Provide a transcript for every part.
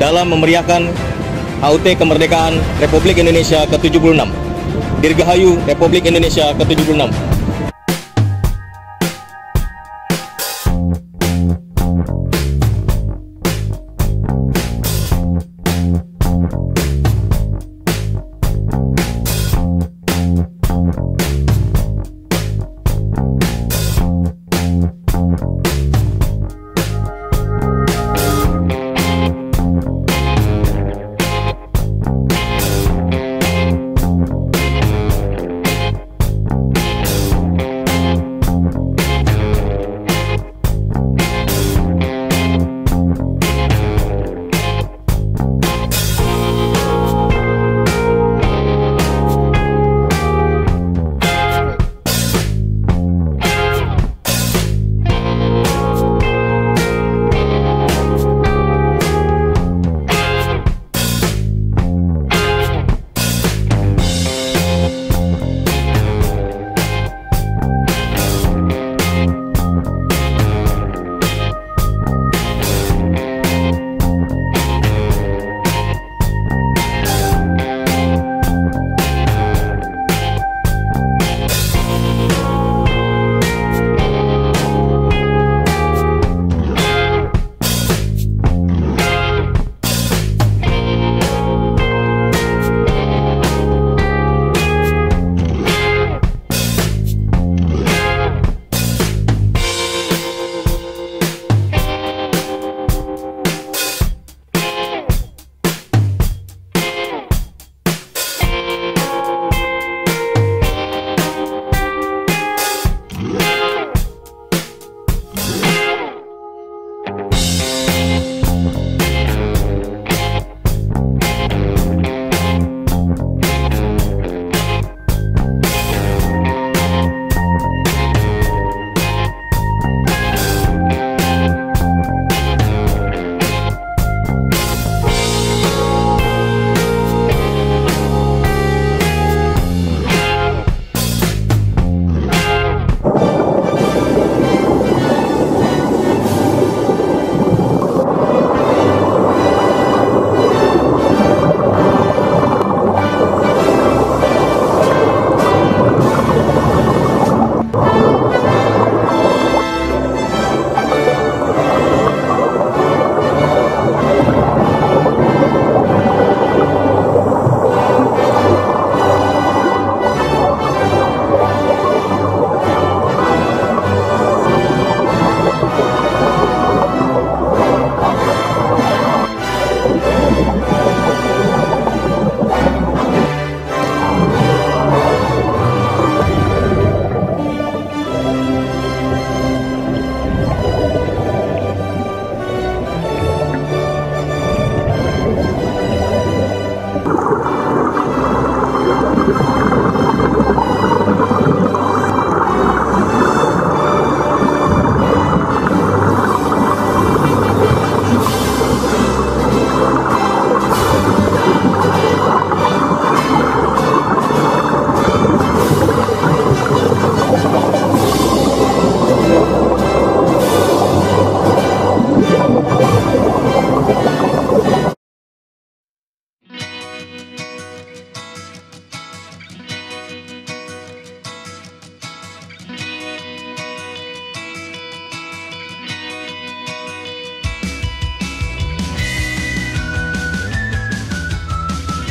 dalam memeriahkan HUT kemerdekaan Republik Indonesia ke-76. Dirgahayu Republik Indonesia ke-76.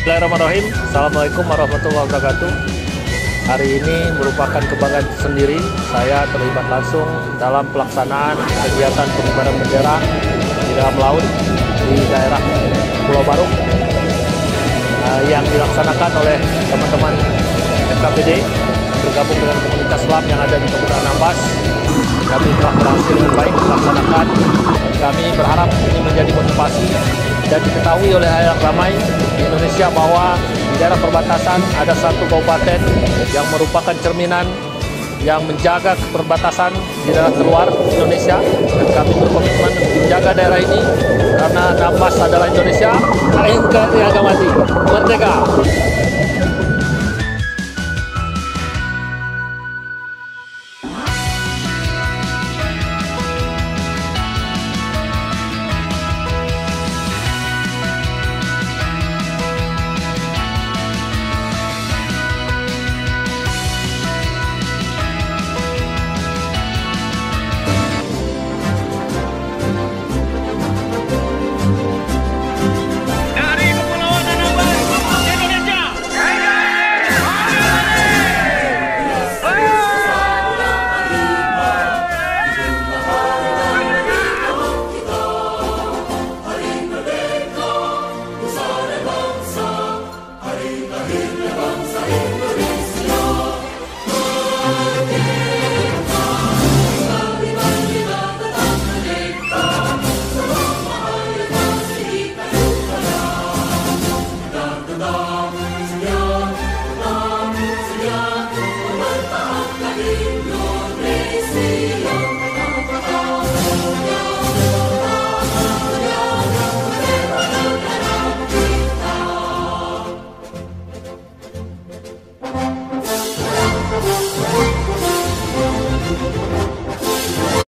Bismillahirrahmanirrahim. Assalamualaikum warahmatullahi wabarakatuh. Hari ini merupakan kebanggaan sendiri Saya terlibat langsung dalam pelaksanaan kegiatan pengibaran bendera di dalam laut di daerah Pulau Baru uh, yang dilaksanakan oleh teman-teman FKPD bergabung dengan komunitas Islam yang ada di Kabupaten Anambas kami telah berhasil dengan baik melaksanakan. Kami berharap ini menjadi motivasi dan diketahui oleh halayak ramai di Indonesia bahwa di daerah perbatasan ada satu kabupaten yang merupakan cerminan yang menjaga perbatasan di daerah terluar Indonesia. Dan kami berkomitmen menjaga daerah ini karena Nambas adalah Indonesia, NKRI Agamati, Merdeka!